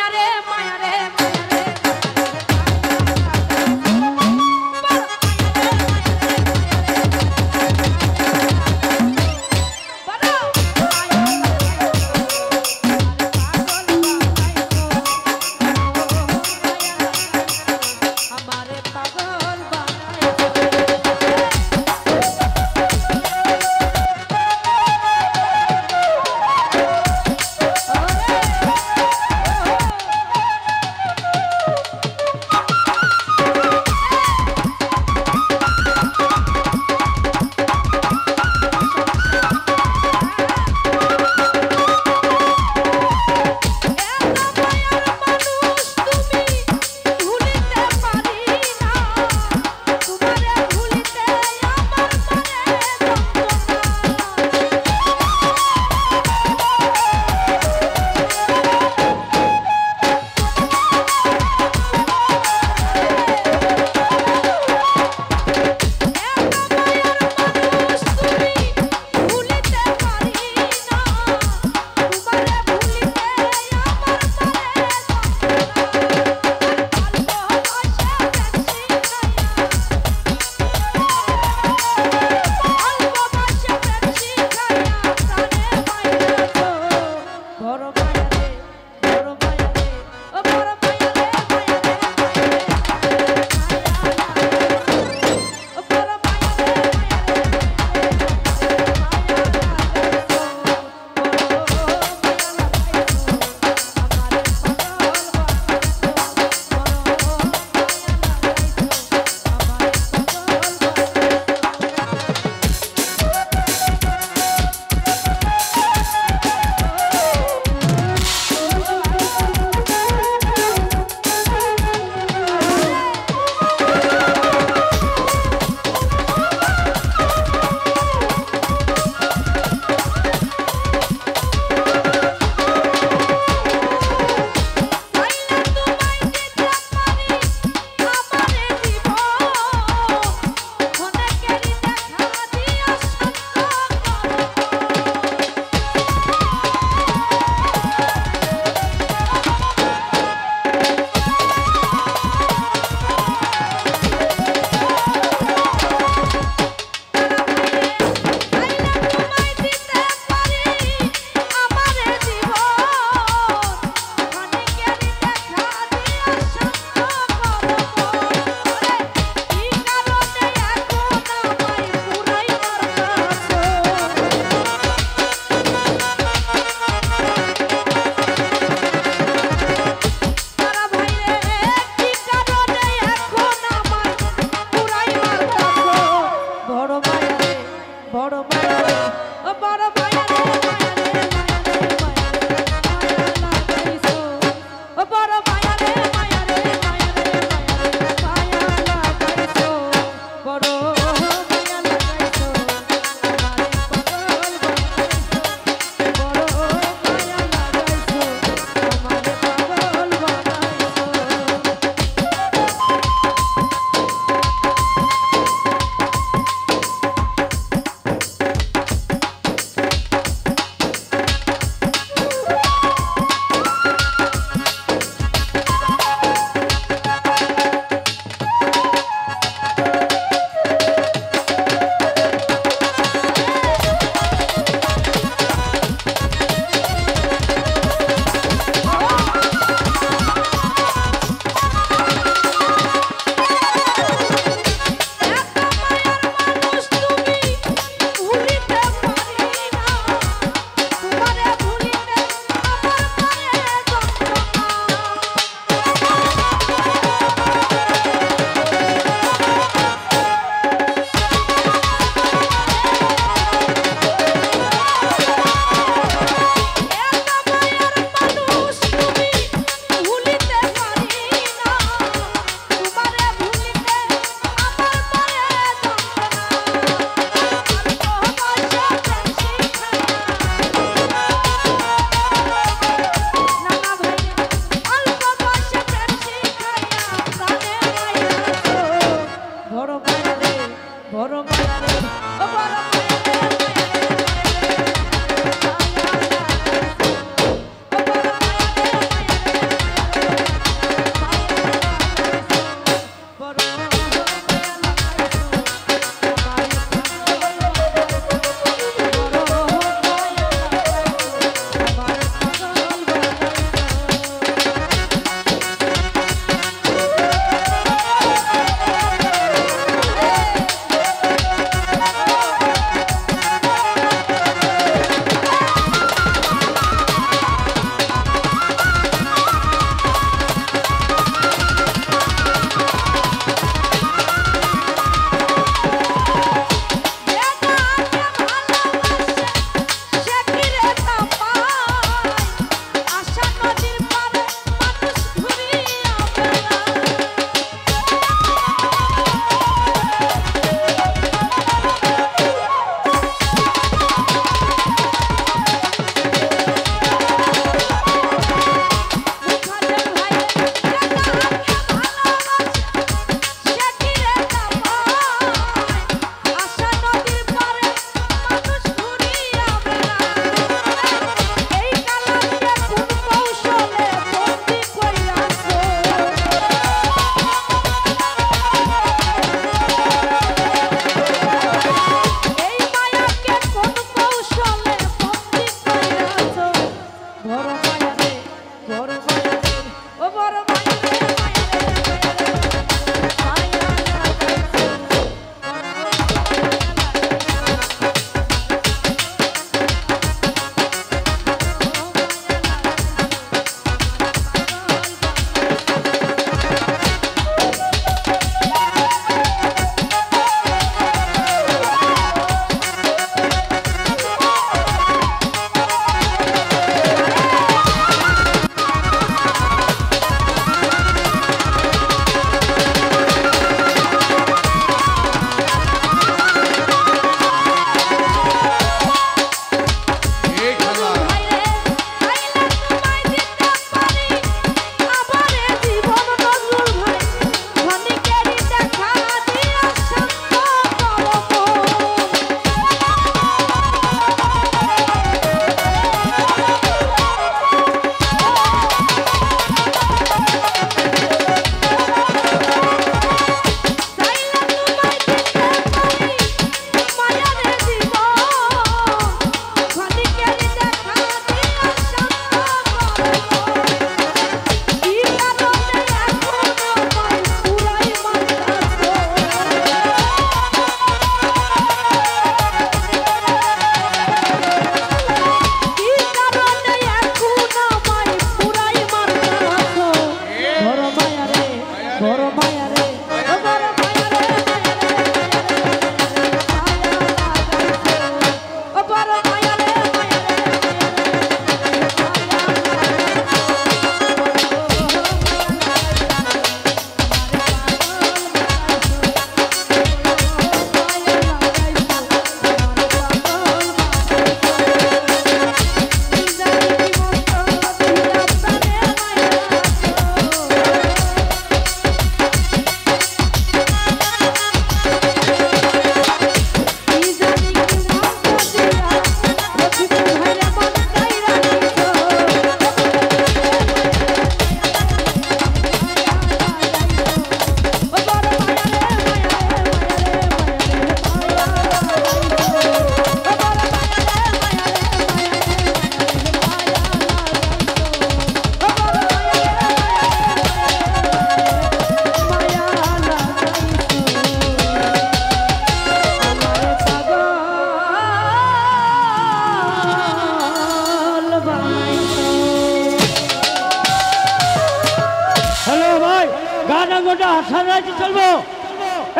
মায়া রে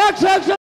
একশো একশো